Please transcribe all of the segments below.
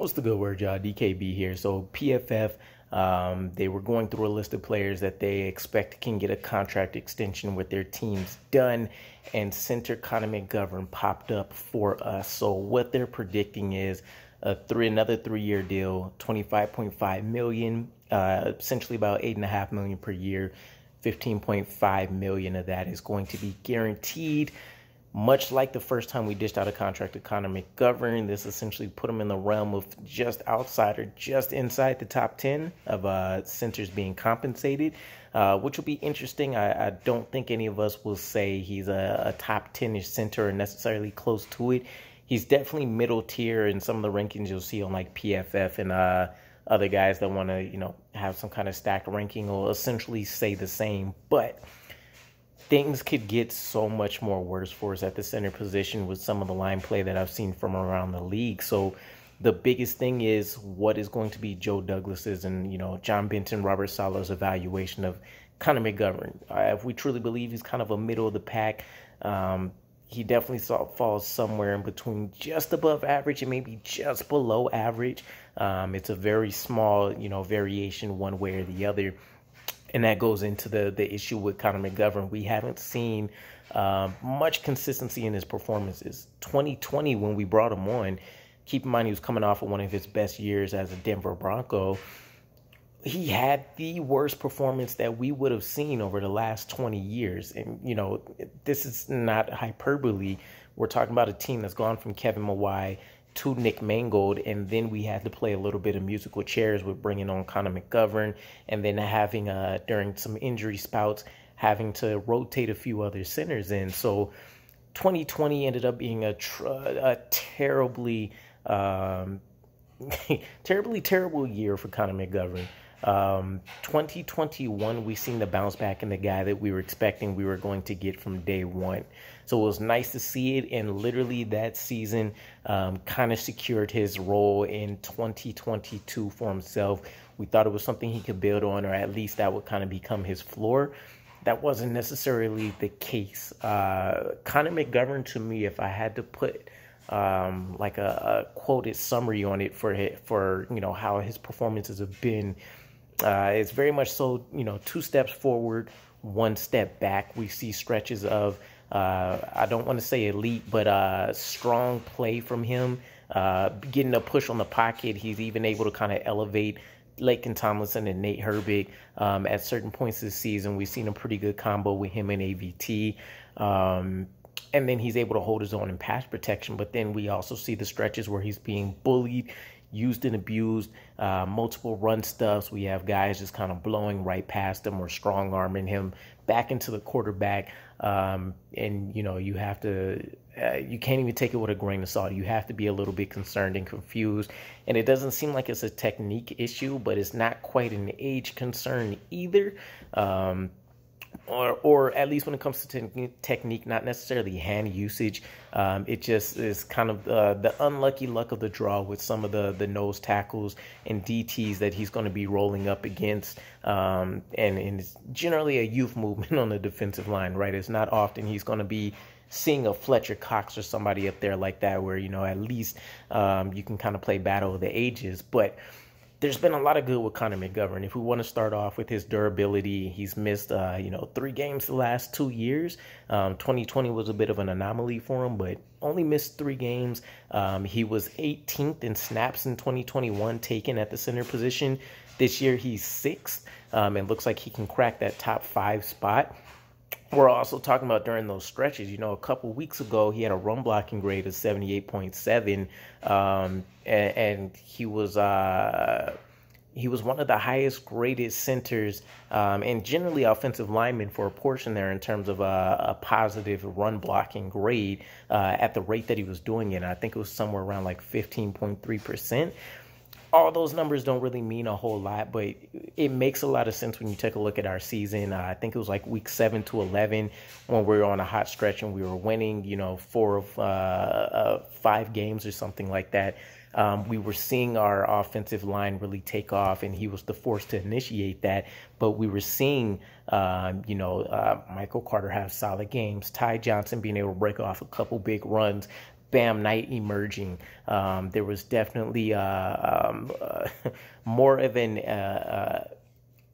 What's the good word, y'all? DKB here. So PFF, um, they were going through a list of players that they expect can get a contract extension with their teams done, and center Connor McGovern popped up for us. So what they're predicting is a three another three year deal, twenty five point five million, uh, essentially about eight and a half million per year. Fifteen point five million of that is going to be guaranteed. Much like the first time we dished out a contract to Connor McGovern, this essentially put him in the realm of just outside or just inside the top 10 of uh, centers being compensated, uh, which will be interesting. I, I, don't think any of us will say he's a, a top 10 ish center or necessarily close to it. He's definitely middle tier in some of the rankings you'll see on like PFF and uh, other guys that want to, you know, have some kind of stacked ranking will essentially say the same. But things could get so much more worse for us at the center position with some of the line play that I've seen from around the league. So the biggest thing is what is going to be Joe Douglas's and you know John Benton, Robert Saleh's evaluation of Connor McGovern. Uh, if we truly believe he's kind of a middle of the pack, um, he definitely saw, falls somewhere in between just above average and maybe just below average. Um, it's a very small, you know, variation one way or the other and that goes into the the issue with Connor McGovern. We haven't seen um, much consistency in his performances. 2020, when we brought him on, keep in mind he was coming off of one of his best years as a Denver Bronco. He had the worst performance that we would have seen over the last 20 years. And, you know, this is not hyperbole. We're talking about a team that's gone from Kevin Mawae to Nick Mangold, and then we had to play a little bit of musical chairs with bringing on Connor McGovern, and then having uh during some injury spouts having to rotate a few other centers in. So 2020 ended up being a tr- a terribly um, terribly terrible year for Connor McGovern. Um, 2021, we seen the bounce back in the guy that we were expecting we were going to get from day one. So it was nice to see it, and literally that season um, kind of secured his role in 2022 for himself. We thought it was something he could build on, or at least that would kind of become his floor. That wasn't necessarily the case. Uh, Connor McGovern, to me, if I had to put um, like a, a, quoted summary on it for for you know how his performances have been uh, it's very much so, you know, two steps forward, one step back. We see stretches of, uh, I don't want to say elite, but uh, strong play from him. Uh, getting a push on the pocket. He's even able to kind of elevate Laken Tomlinson and Nate Herbig um, at certain points this season. We've seen a pretty good combo with him and AVT. Um, and then he's able to hold his own in pass protection. But then we also see the stretches where he's being bullied used and abused, uh, multiple run stuffs. We have guys just kind of blowing right past him or strong arming him back into the quarterback. Um, and, you know, you have to, uh, you can't even take it with a grain of salt. You have to be a little bit concerned and confused. And it doesn't seem like it's a technique issue, but it's not quite an age concern either. Um, or or at least when it comes to te- technique, not necessarily hand usage. Um, it just is kind of uh, the unlucky luck of the draw with some of the the nose tackles and DTs that he's going to be rolling up against. Um, and, and it's generally a youth movement on the defensive line, right? It's not often he's going to be seeing a Fletcher Cox or somebody up there like that, where you know at least um, you can kind of play battle of the ages, but there's been a lot of good with Connor McGovern. If we want to start off with his durability, he's missed, uh, you know, three games the last two years. Um, 2020 was a bit of an anomaly for him, but only missed three games. Um, he was 18th in snaps in 2021 taken at the center position. This year he's sixth, um, and looks like he can crack that top five spot we're also talking about during those stretches. You know, a couple weeks ago, he had a run blocking grade of 78.7, um, and, and, he was uh, he was one of the highest graded centers um, and generally offensive linemen for a portion there in terms of a, a positive run blocking grade uh, at the rate that he was doing it. And I think it was somewhere around like 15.3 percent all those numbers don't really mean a whole lot, but it makes a lot of sense when you take a look at our season. Uh, I think it was like week seven to 11 when we were on a hot stretch and we were winning, you know, four of uh, uh, five games or something like that. Um, we were seeing our offensive line really take off, and he was the force to initiate that. But we were seeing, um, you know, uh, Michael Carter have solid games, Ty Johnson being able to break off a couple big runs, Bam Knight emerging. Um, there was definitely uh, um, uh, more of an uh, uh,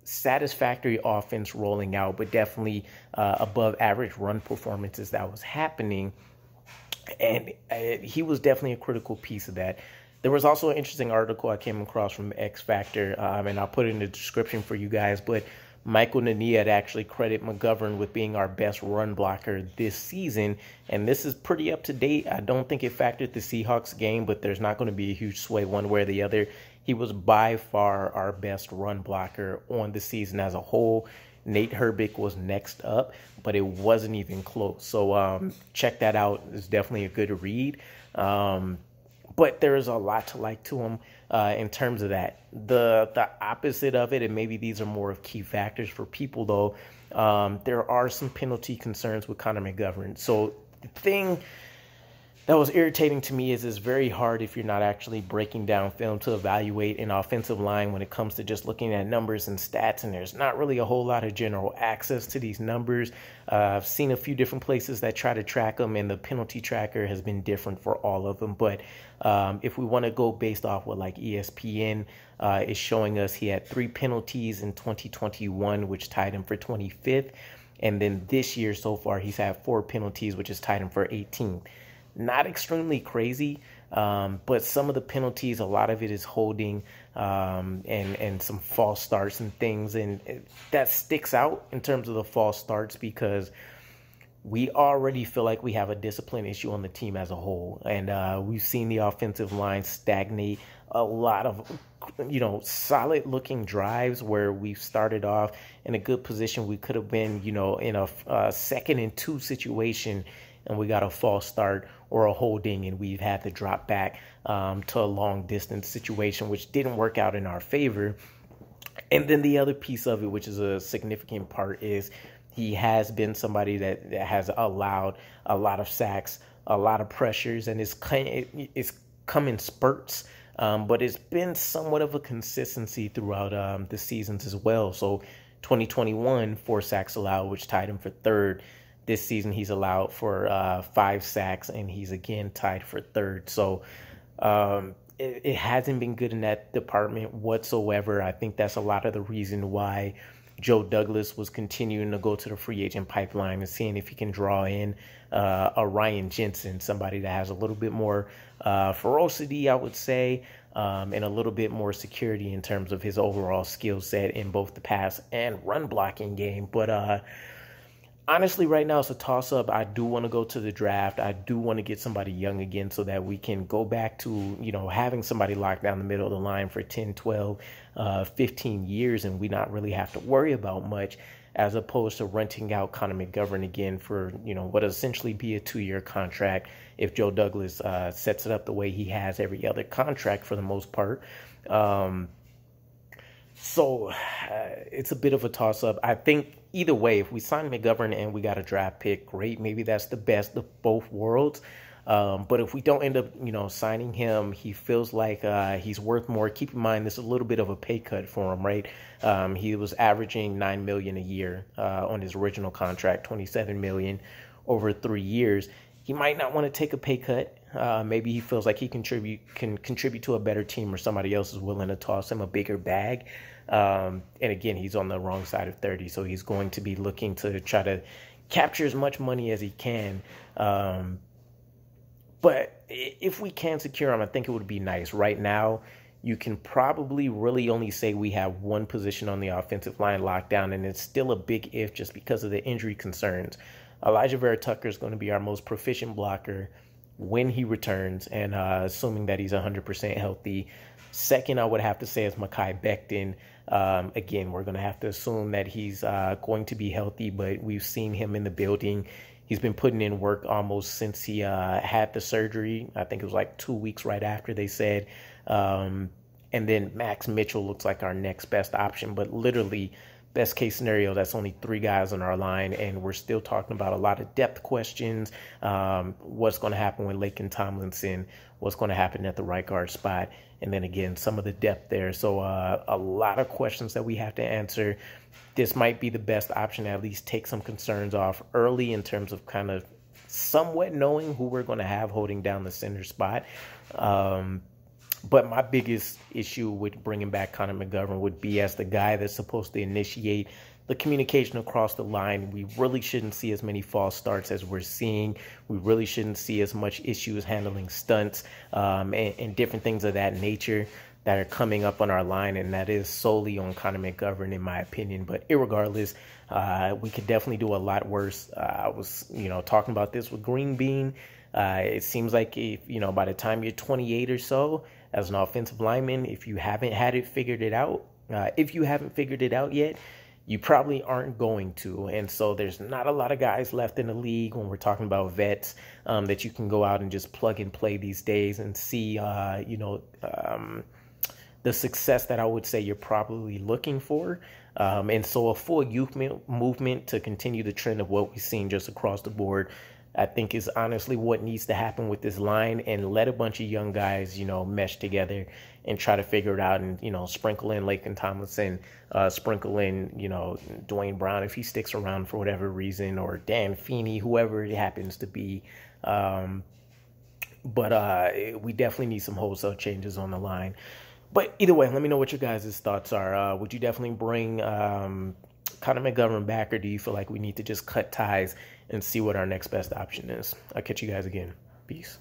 satisfactory offense rolling out, but definitely uh, above average run performances that was happening. And uh, he was definitely a critical piece of that. There was also an interesting article I came across from X Factor, um, and I'll put it in the description for you guys. But Michael Nania had actually credit McGovern with being our best run blocker this season, and this is pretty up to date. I don't think it factored the Seahawks game, but there's not going to be a huge sway one way or the other. He was by far our best run blocker on the season as a whole. Nate Herbig was next up, but it wasn't even close. So um, check that out. It's definitely a good read. Um, but there's a lot to like to him uh, in terms of that. The the opposite of it, and maybe these are more of key factors for people though. Um, there are some penalty concerns with Connor McGovern. So the thing that was irritating to me is it's very hard if you're not actually breaking down film to evaluate an offensive line when it comes to just looking at numbers and stats and there's not really a whole lot of general access to these numbers. Uh, i've seen a few different places that try to track them and the penalty tracker has been different for all of them but um, if we want to go based off what like espn uh, is showing us he had three penalties in 2021 which tied him for 25th and then this year so far he's had four penalties which has tied him for 18th not extremely crazy, um, but some of the penalties, a lot of it is holding um, and and some false starts and things, and it, that sticks out in terms of the false starts because we already feel like we have a discipline issue on the team as a whole, and uh, we've seen the offensive line stagnate. A lot of you know solid looking drives where we've started off in a good position. We could have been you know in a, a second and two situation and we got a false start or a holding and we've had to drop back um, to a long distance situation, which didn't work out in our favor. And then the other piece of it, which is a significant part, is he has been somebody that, that has allowed a lot of sacks, a lot of pressures, and it's, it's come in spurts. Um, but it's been somewhat of a consistency throughout um, the seasons as well. So 2021, four sacks allowed, which tied him for third. This season, he's allowed for uh, five sacks, and he's again tied for third. So um, it, it, hasn't been good in that department whatsoever. I think that's a lot of the reason why Joe Douglas was continuing to go to the free agent pipeline and seeing if he can draw in uh, a Ryan Jensen, somebody that has a little bit more uh, ferocity, I would say, um, and a little bit more security in terms of his overall skill set in both the pass and run blocking game. But uh, honestly, right now it's a toss up. I do want to go to the draft. I do want to get somebody young again so that we can go back to, you know, having somebody locked down the middle of the line for 10, 12, uh, 15 years and we not really have to worry about much as opposed to renting out Connor McGovern again for, you know, what essentially be a two year contract if Joe Douglas uh, sets it up the way he has every other contract for the most part. Um, so uh, it's a bit of a toss up. I think either way, if we sign McGovern and we got a draft pick, great. Maybe that's the best of both worlds. Um, but if we don't end up, you know, signing him, he feels like uh, he's worth more. Keep in mind, this is a little bit of a pay cut for him, right? Um, he was averaging nine million a year uh, on his original contract, twenty-seven million over three years. He might not want to take a pay cut. Uh, maybe he feels like he contribute can contribute to a better team, or somebody else is willing to toss him a bigger bag. Um, and again, he's on the wrong side of 30, so he's going to be looking to try to capture as much money as he can. Um, but if we can secure him, I think it would be nice. Right now, you can probably really only say we have one position on the offensive line locked down, and it's still a big if just because of the injury concerns. Alijah Vera Tucker is going to be our most proficient blocker when he returns, and uh, assuming that he's 100% healthy. Second, I would have to say is Mekhi Becton. Um, again, we're going to have to assume that he's uh, going to be healthy, but we've seen him in the building. He's been putting in work almost since he uh, had the surgery. I think it was like two weeks right after they said. Um, and then Max Mitchell looks like our next best option, but literally best case scenario, that's only three guys on our line, and we're still talking about a lot of depth questions. Um, what's going to happen with Laken Tomlinson? What's going to happen at the right guard spot? And then again, some of the depth there. So uh, a lot of questions that we have to answer. This might be the best option to at least take some concerns off early in terms of kind of somewhat knowing who we're going to have holding down the center spot. Um, but my biggest issue with bringing back Connor McGovern would be as the guy that's supposed to initiate the communication across the line. We really shouldn't see as many false starts as we're seeing. We really shouldn't see as much issues handling stunts um, and, and, different things of that nature that are coming up on our line, and that is solely on Connor McGovern, in my opinion. But regardless, uh, we could definitely do a lot worse. Uh, I was, you know, talking about this with Green Bean. Uh, it seems like if you know by the time you're 28 or so, as an offensive lineman, if you haven't had it figured it out, uh, if you haven't figured it out yet, you probably aren't going to. And so there's not a lot of guys left in the league when we're talking about vets um, that you can go out and just plug and play these days and see, uh, you know, um, the success that I would say you're probably looking for. Um, and so a full youth movement to continue the trend of what we've seen just across the board I think is honestly what needs to happen with this line and let a bunch of young guys, you know, mesh together and try to figure it out and, you know, sprinkle in Laken Tomlinson, uh, sprinkle in, you know, Duane Brown if he sticks around for whatever reason or Dan Feeney, whoever it happens to be. Um, but uh, we definitely need some wholesale changes on the line. But either way, let me know what your guys' thoughts are. Uh, would you definitely bring um, Connor McGovern back, or do you feel like we need to just cut ties and see what our next best option is? I'll catch you guys again. Peace.